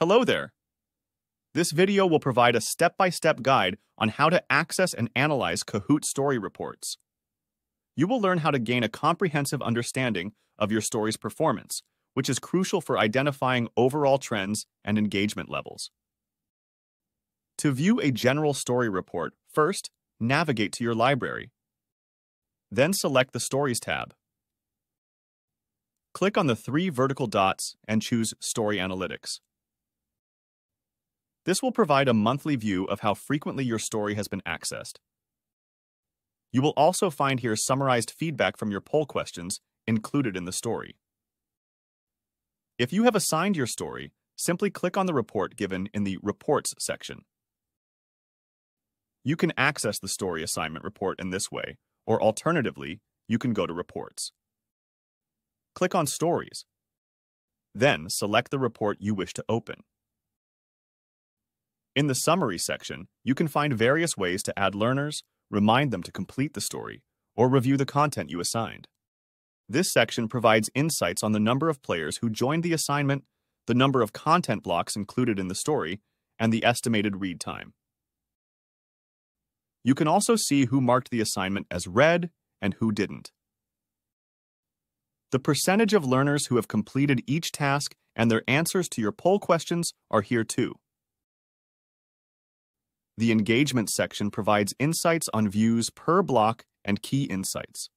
Hello there. This video will provide a step-by-step guide on how to access and analyze Kahoot story reports. You will learn how to gain a comprehensive understanding of your story's performance, which is crucial for identifying overall trends and engagement levels. To view a general story report, first, navigate to your library. Then select the Stories tab. Click on the three vertical dots and choose Story Analytics. This will provide a monthly view of how frequently your story has been accessed. You will also find here summarized feedback from your poll questions included in the story. If you have assigned your story, simply click on the report given in the Reports section. You can access the story assignment report in this way, or alternatively, you can go to Reports. Click on Stories. Then select the report you wish to open. In the Summary section, you can find various ways to add learners, remind them to complete the story, or review the content you assigned. This section provides insights on the number of players who joined the assignment, the number of content blocks included in the story, and the estimated read time. You can also see who marked the assignment as read and who didn't. The percentage of learners who have completed each task and their answers to your poll questions are here too. The Engagement section provides insights on views per block and key insights.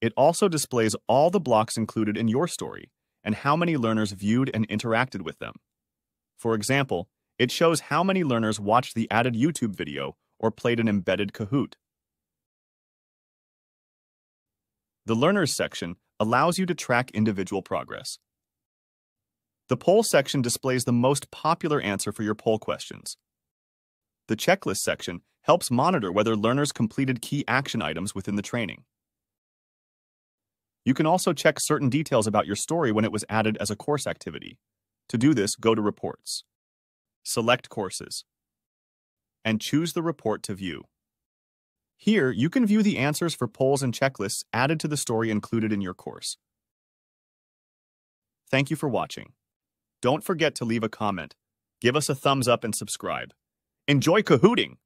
It also displays all the blocks included in your story and how many learners viewed and interacted with them. For example, it shows how many learners watched the added YouTube video or played an embedded Kahoot. The Learners section allows you to track individual progress. The Poll section displays the most popular answer for your poll questions. The checklist section helps monitor whether learners completed key action items within the training. You can also check certain details about your story when it was added as a course activity. To do this, go to Reports. Select Courses. And choose the report to view. Here, you can view the answers for polls and checklists added to the story included in your course. Thank you for watching. Don't forget to leave a comment, give us a thumbs up and subscribe. Enjoy Kahooting!